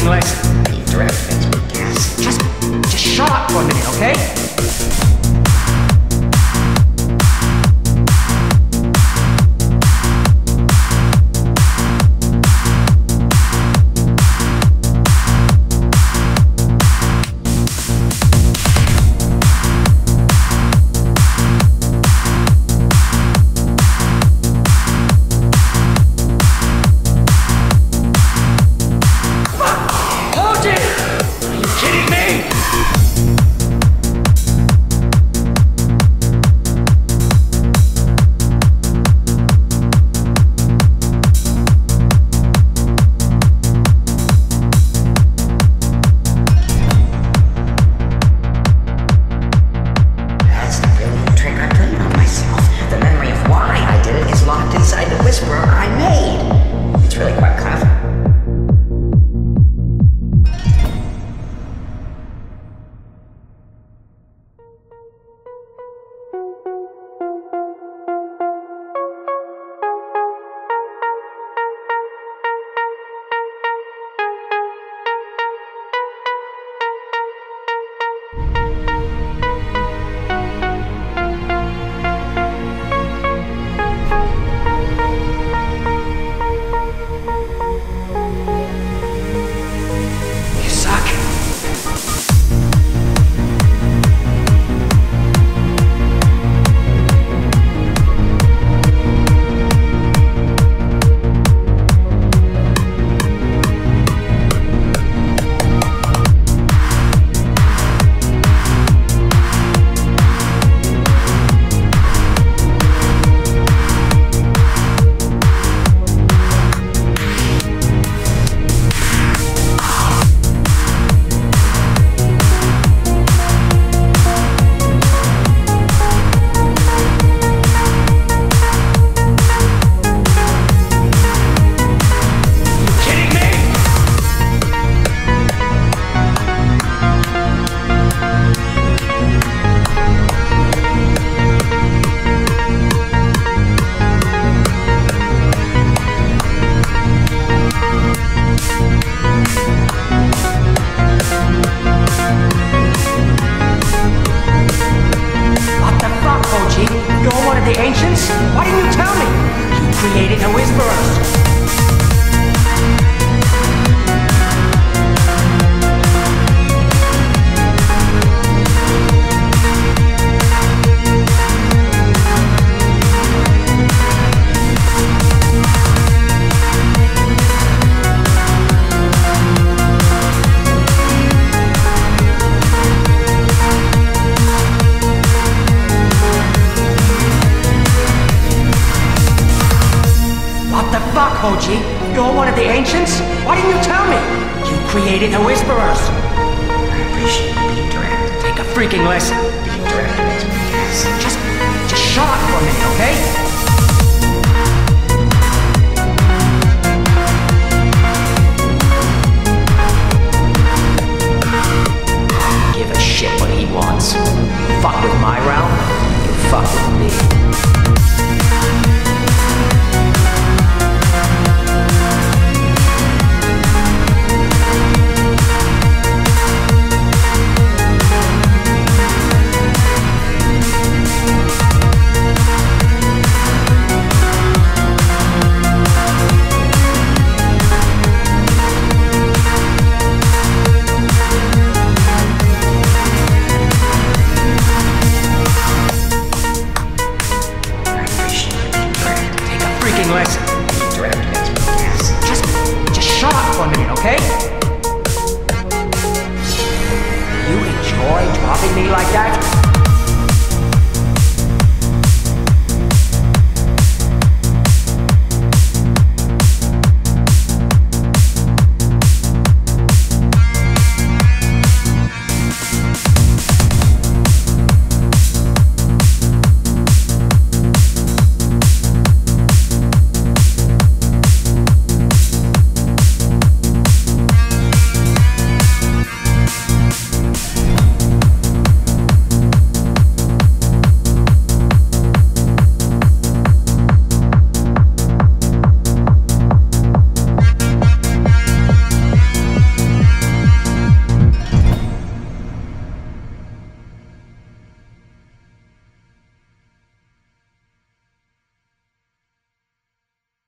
direct. Just, just shut up for a minute, okay? Created the OG? You're one of the ancients? Why didn't you tell me? You created the Whisperers. I appreciate you being direct. Take a freaking lesson. Being direct. Yes. Just, just shut up for minute, okay? Okay? You enjoy dropping me like that?